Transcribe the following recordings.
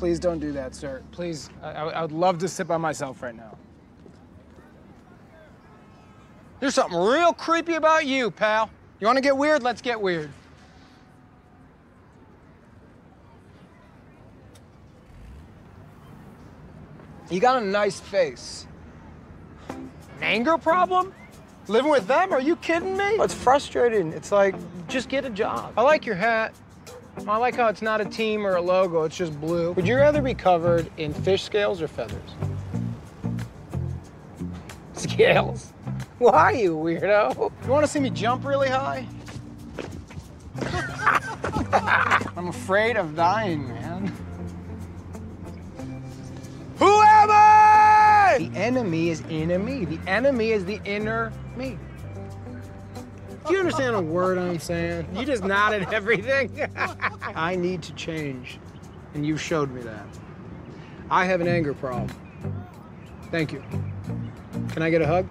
Please don't do that, sir. Please, I, I would love to sit by myself right now. There's something real creepy about you, pal. You want to get weird? Let's get weird. You got a nice face. An anger problem? Living with them? Are you kidding me? It's frustrating. It's like, just get a job. I like your hat. I like how it's not a team or a logo, it's just blue. Would you rather be covered in fish scales or feathers? Scales? Why, you weirdo? You want to see me jump really high? I'm afraid of dying, man. Who am I? The enemy is enemy. The enemy is the inner me. Do you understand a word I'm saying? You just nodded everything. I need to change, and you showed me that. I have an anger problem. Thank you. Can I get a hug?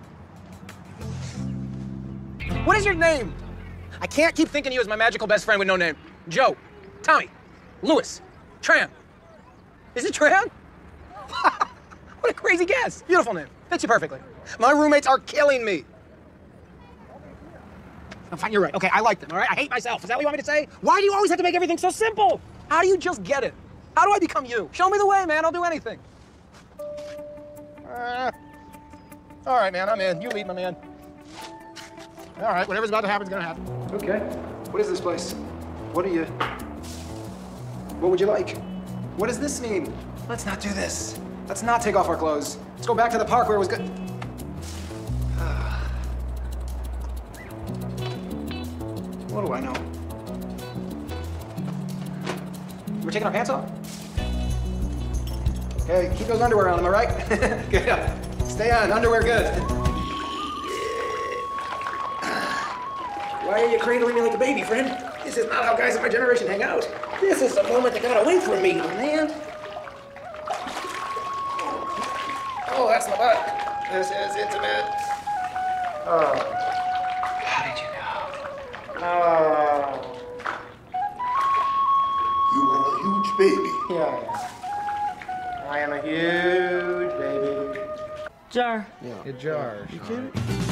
What is your name? I can't keep thinking you as my magical best friend with no name. Joe, Tommy, Lewis, Tran. Is it Tran? what a crazy guess. Beautiful name. Fits you perfectly. My roommates are killing me. Oh, fine, you're right. Okay, I like them, all right? I hate myself. Is that what you want me to say? Why do you always have to make everything so simple? How do you just get it? How do I become you? Show me the way, man. I'll do anything. Uh, all right, man, I'm in. You lead, my man. All right, whatever's about to happen is gonna happen. Okay. What is this place? What are you? What would you like? What does this mean? Let's not do this. Let's not take off our clothes. Let's go back to the park where it was good. What do I know? We're taking our pants off? Okay, keep those underwear on, am I right? good. Stay on, underwear good. Why are you cradling me like a baby, friend? This is not how guys of my generation hang out. This is the moment that got away from me, man. Oh, that's my butt. This is intimate. Oh. Baby. Yeah, I am. I am a huge baby. Jar. It jars. You kidding?